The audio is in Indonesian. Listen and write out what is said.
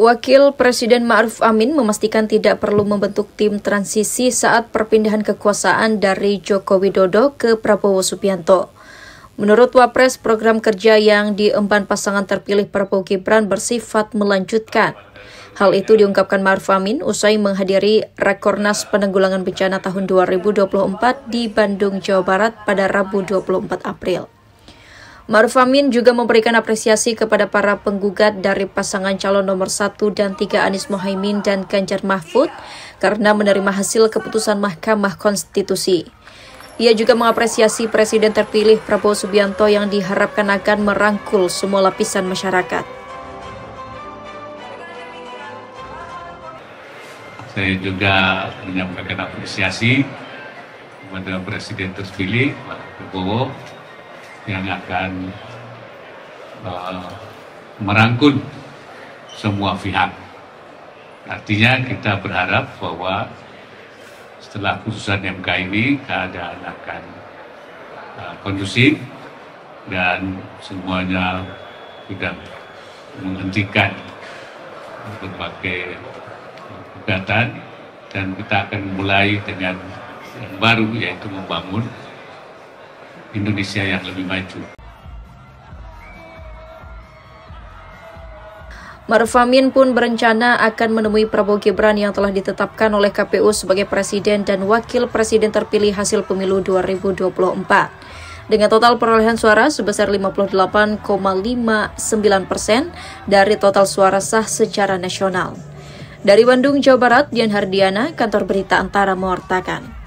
Wakil Presiden Ma'ruf Amin memastikan tidak perlu membentuk tim transisi saat perpindahan kekuasaan dari Joko Widodo ke Prabowo Subianto. Menurut Wapres, program kerja yang diemban pasangan terpilih Prabowo Gibran bersifat melanjutkan. Hal itu diungkapkan Ma'ruf Amin usai menghadiri Rakornas Penanggulangan Bencana tahun 2024 di Bandung, Jawa Barat pada Rabu 24 April. Maruf Amin juga memberikan apresiasi kepada para penggugat dari pasangan calon nomor 1 dan 3 Anies Mohaimin dan Ganjar Mahfud karena menerima hasil keputusan Mahkamah Konstitusi. Ia juga mengapresiasi Presiden terpilih Prabowo Subianto yang diharapkan akan merangkul semua lapisan masyarakat. Saya juga menyampaikan apresiasi kepada Presiden terpilih Pak Prabowo yang akan uh, merangkul semua pihak. Artinya kita berharap bahwa setelah putusan MK ini keadaan akan uh, kondusif dan semuanya sudah menghentikan berbagai gugatan dan kita akan mulai dengan yang baru yaitu membangun Indonesia yang lebih maju. Maruf Amin pun berencana akan menemui Prabowo Gibran yang telah ditetapkan oleh KPU sebagai presiden dan wakil presiden terpilih hasil pemilu 2024. Dengan total perolehan suara sebesar 58,59 persen dari total suara sah secara nasional. Dari Bandung, Jawa Barat, Dian Hardiana, Kantor Berita Antara mewartakan.